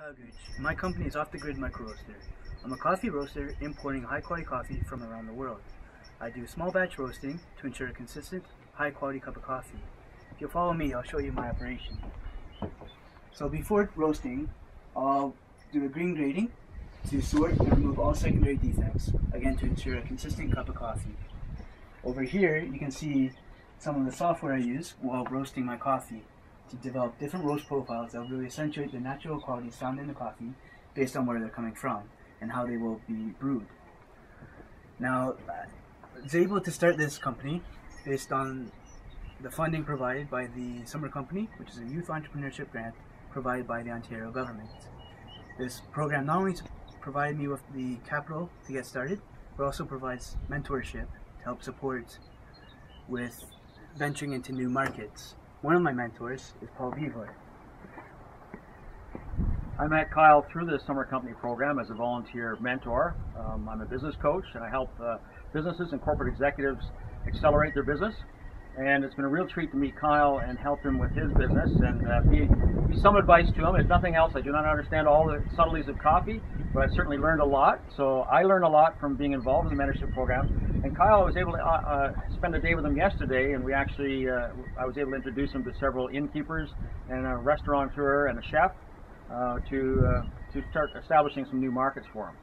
Kyle. My company is Off the Grid Micro Roaster. I'm a coffee roaster importing high quality coffee from around the world. I do small batch roasting to ensure a consistent, high quality cup of coffee. If you'll follow me, I'll show you my operation. So before roasting, I'll do a green grading to sort and remove all secondary defects, again to ensure a consistent cup of coffee. Over here, you can see some of the software I use while roasting my coffee to develop different roast profiles that will really accentuate the natural qualities found in the coffee based on where they're coming from and how they will be brewed. Now, I was able to start this company based on the funding provided by the Summer Company, which is a youth entrepreneurship grant provided by the Ontario government. This program not only provided me with the capital to get started, but also provides mentorship to help support with venturing into new markets. One of my mentors is Paul Beaver. I met Kyle through the summer company program as a volunteer mentor. Um, I'm a business coach and I help uh, businesses and corporate executives accelerate their business. And it's been a real treat to meet Kyle and help him with his business and uh, be, be some advice to him. If nothing else, I do not understand all the subtleties of coffee, but I've certainly learned a lot. So I learned a lot from being involved in the mentorship program. And Kyle, I was able to uh, uh, spend a day with him yesterday, and we actually, uh, I was able to introduce him to several innkeepers and a restaurateur and a chef uh, to uh, to start establishing some new markets for him.